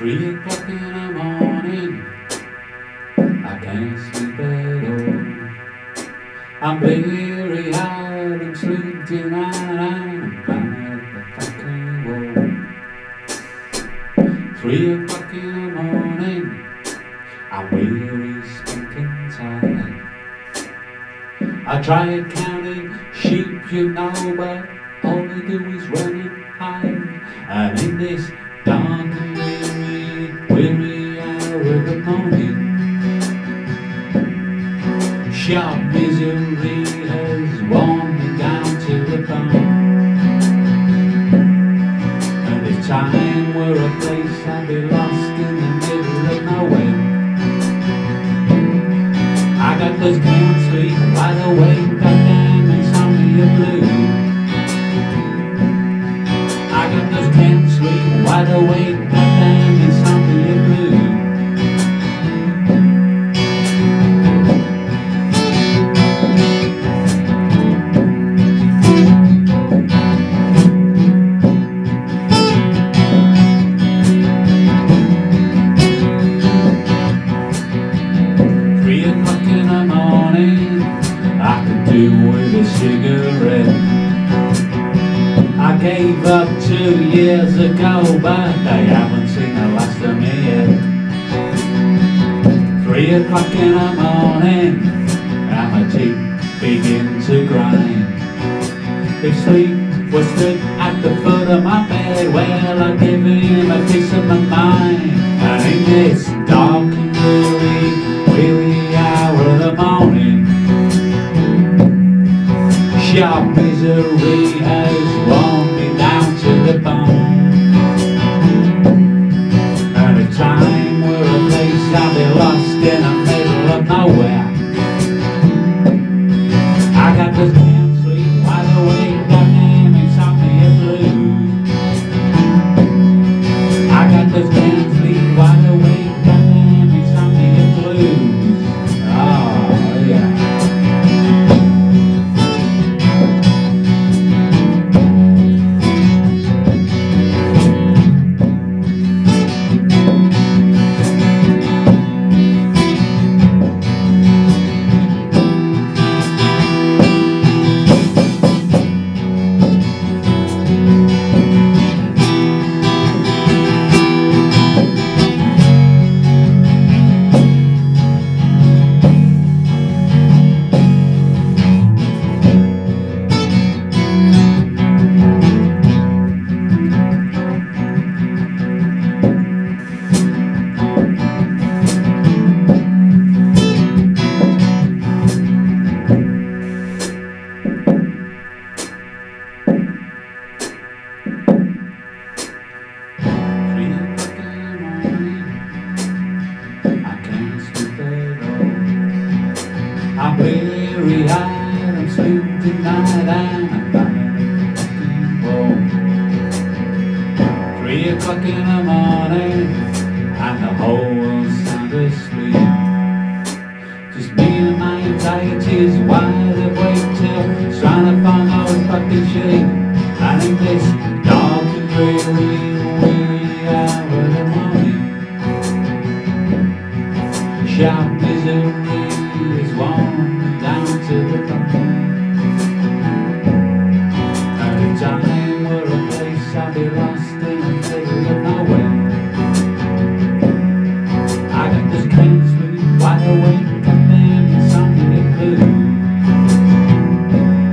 Three o'clock in the morning, I can't sleep at all. I'm very hard and sleeping and I'm climbing the fucking. Three o'clock in the morning, I'm weary, stinking tired. I tried counting sheep, you know, but all they do is run and hide. And in this dark sharp misery has worn me down to the bone. And if time were a place, I'd be lost in the middle of nowhere. I got those can't sleep wide awake, goddamn insomnia blue. I got those can't sleep wide awake, cigarette. I gave up two years ago, but they haven't seen the last of me yet. Three o'clock in the morning, and my teeth begin to grind. If sleep was stood at the foot of my bed, well, I'd give him a piece of my mind. And in this dark and weary, misery I'm weary eyed, I'm sleeping tonight, and I'm fucking wall. Three o'clock in the morning, and the whole world's sound asleep. Just me and my anxieties wide awake till trying to find those fucking sheep. And in this dark and dreary, weary hour of the morning, sharp nowhere.